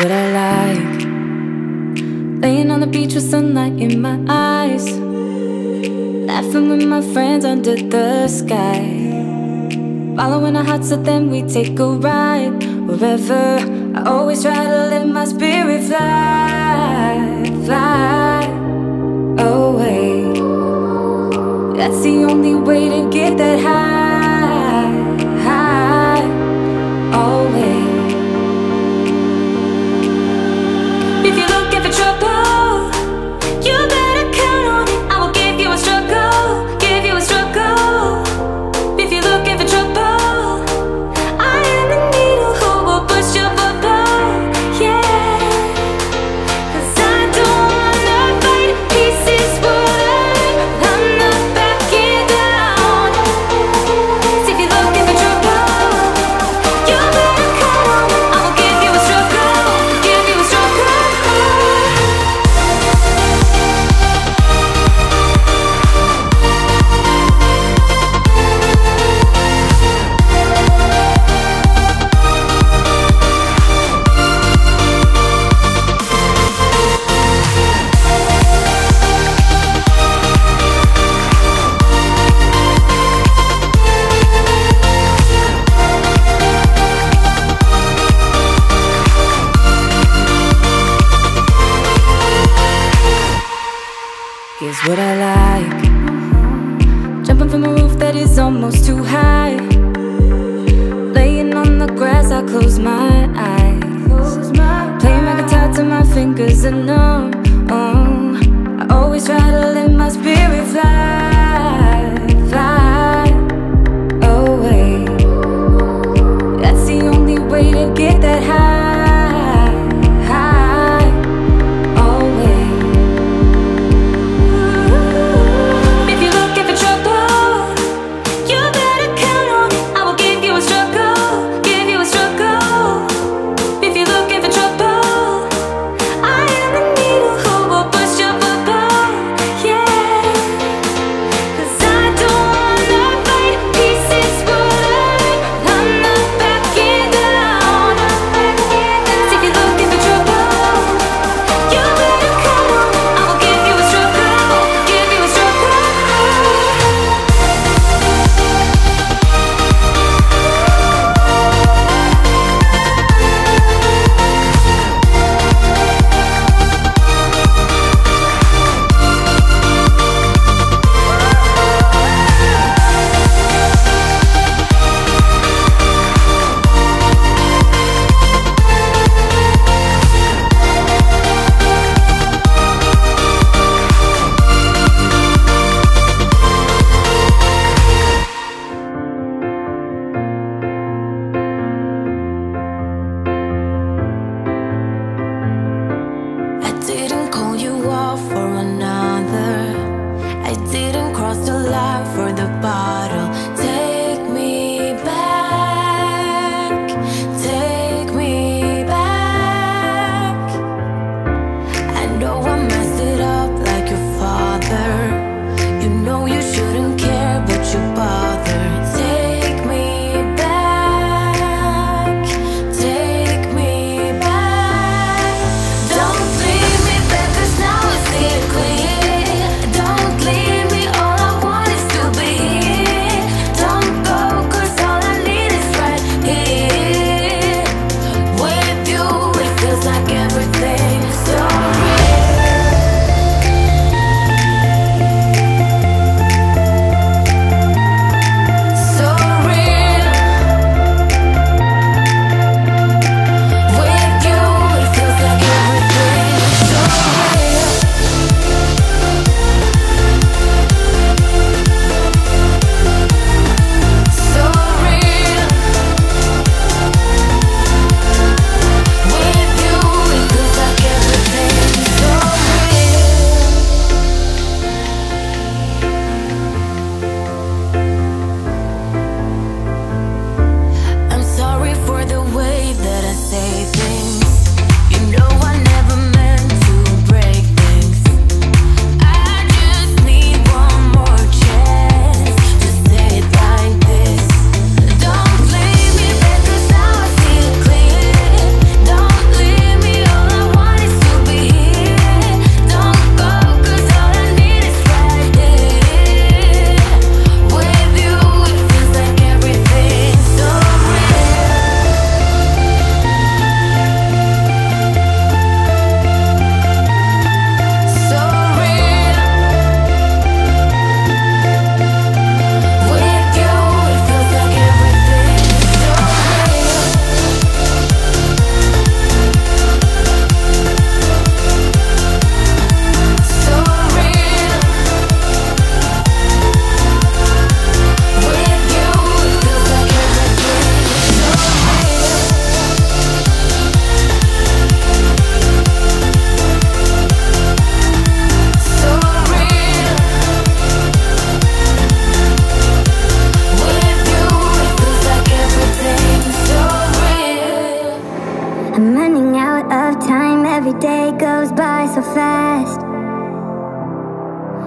what I like. Laying on the beach with sunlight in my eyes. Laughing with my friends under the sky. Following our hearts, so then we take a ride. Wherever I always try to let my spirit fly, fly away. That's the only way to get that high.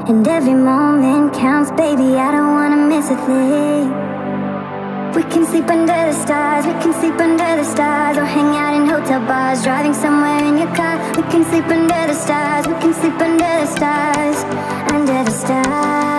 And every moment counts, baby, I don't wanna miss a thing. We can sleep under the stars, we can sleep under the stars. Or hang out in hotel bars, driving somewhere in your car. We can sleep under the stars, we can sleep under the stars Under the stars.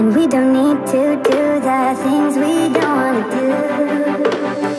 And we don't need to do the things we don't wanna do.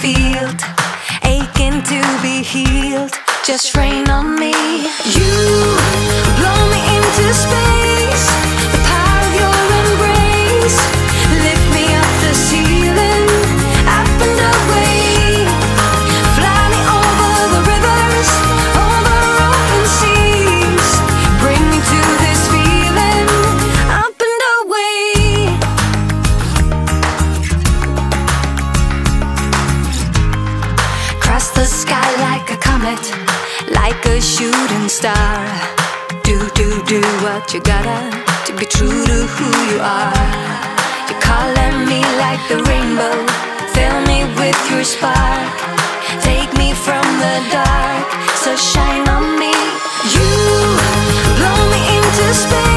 field, aching to be healed. Just rain like the rainbow. Fill me with your spark. Take me from the dark. So shine on me. You blow me into space.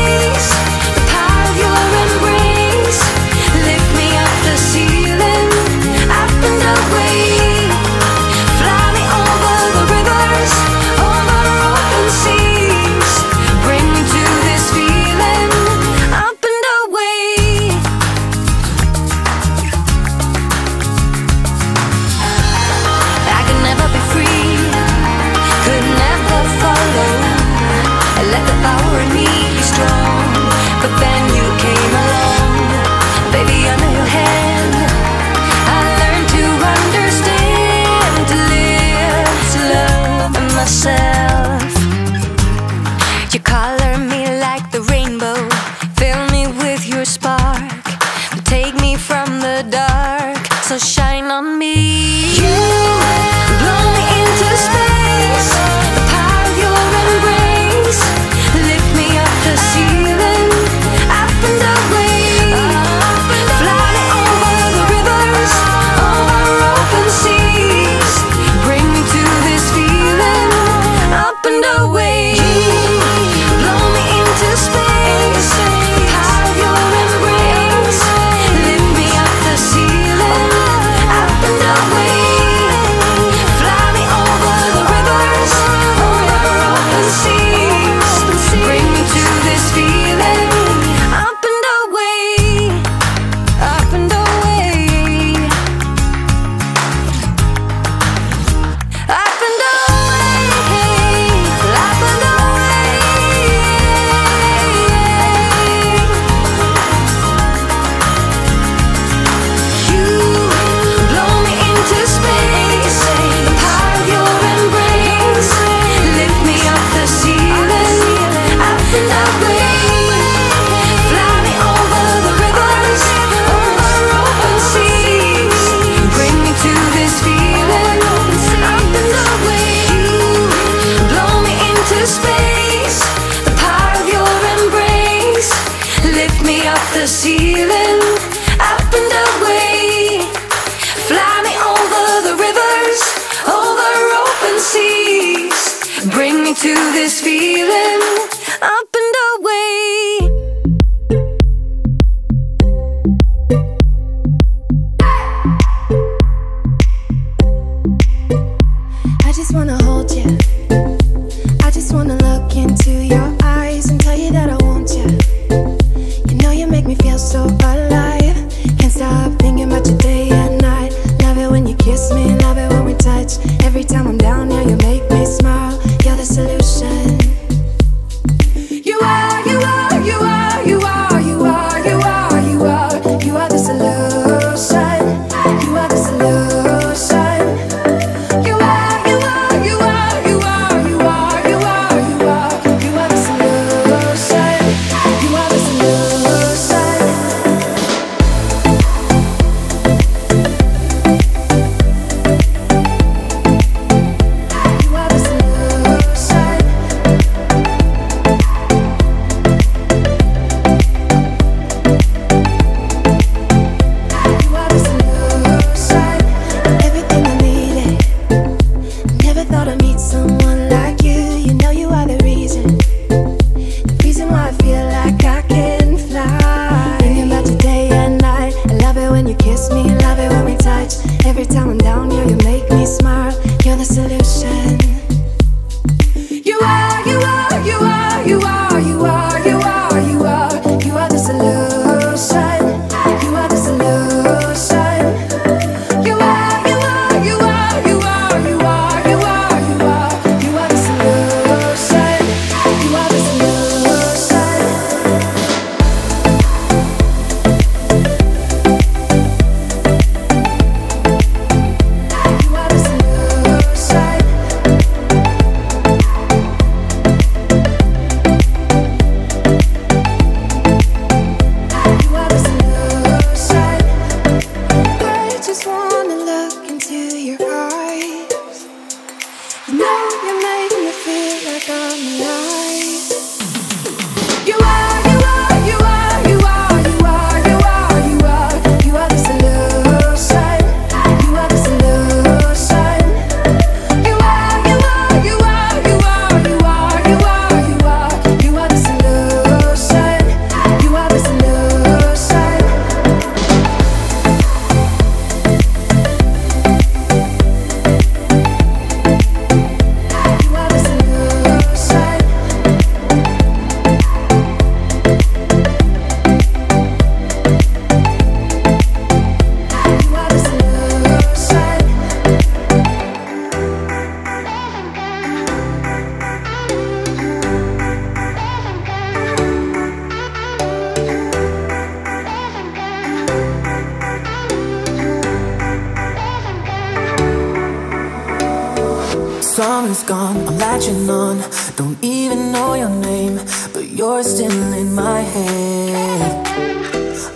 Summer's gone, I'm latching on. Don't even know your name, but you're still in my head.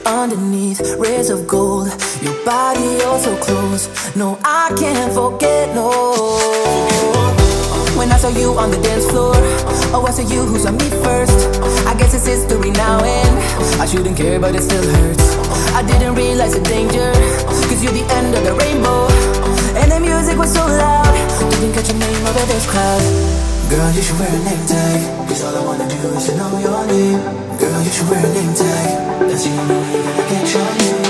Underneath rays of gold, your body oh so close. No, I can't forget, no. When I saw you on the dance floor, oh, I saw you who saw me first. I guess it's history now, and I shouldn't care, but it still hurts. I didn't realize the danger, cause you're the end of the rainbow. And the music was so loud, Girl, you should wear a name tag, cause all I wanna do is to know your name. Girl, you should wear a name tag, that's the only way that I can show you.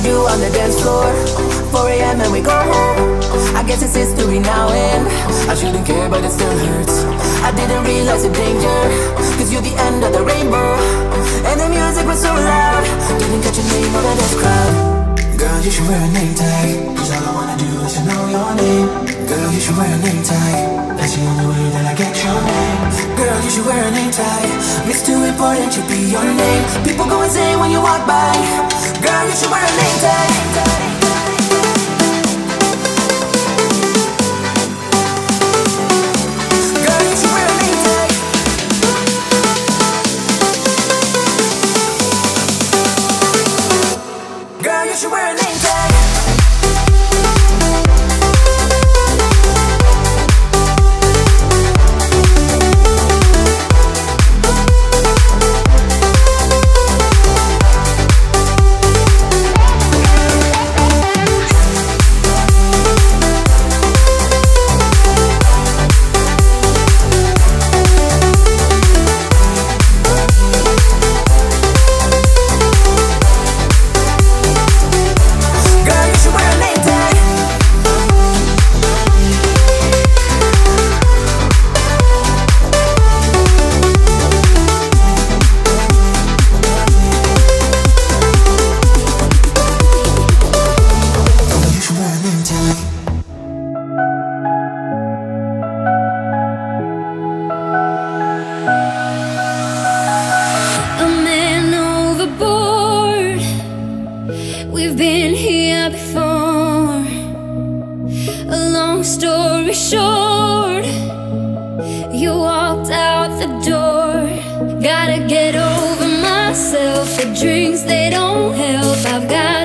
I you on the dance floor. 4 a.m. and we go home. I guess it's history now and I shouldn't care, but it still hurts. I didn't realize the danger. Cause you're the end of the rainbow. And the music was so loud. Didn't catch your name over this crowd. Girl, you should wear a name tag. Cause all I wanna do is to know your name. Girl, you should wear a name tag. That's the only way that I get your name. Girl, you should wear a name tag. It's too important to be your name. People go insane when you walk by. Girl, you should wear a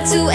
to